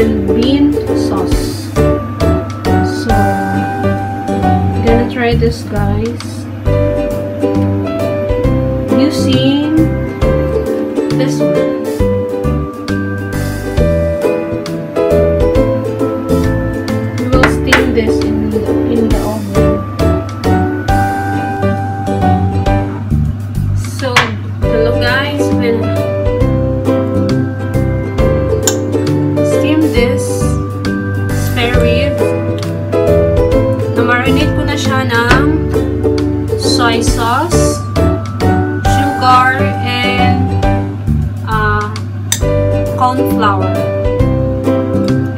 and bean sauce. So, I'm gonna try this guys. sugar, and uh, corn flour.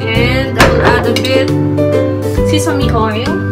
And I will add a bit sesame oil.